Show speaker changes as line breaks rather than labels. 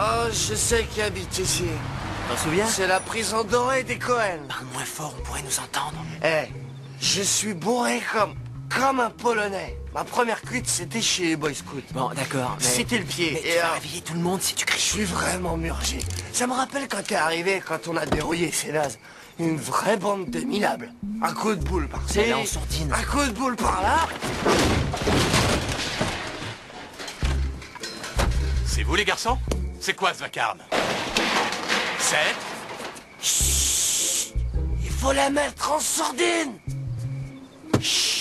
Oh, je sais qui habite ici.
T'en souviens?
C'est la prison dorée des Cohen.
Parle moins fort, on pourrait nous entendre.
Eh, je suis bourré comme... comme un Polonais. Ma première cuite, c'était chez les Boy Scouts.
Bon, d'accord, mais...
C'était le pied.
Mais tu
Et
vas
euh,
réveiller tout le monde si tu cries.
je suis vraiment murgé. Ça me rappelle quand t'es arrivé, quand on a dérouillé ces nazes. Une vraie bande de minables. Un coup de boule par-ci.
En sourdine.
Un coup de boule par-là.
C'est vous les garçons? C'est quoi ce vacarme? C'est
Il faut la mettre en sourdine. Chut.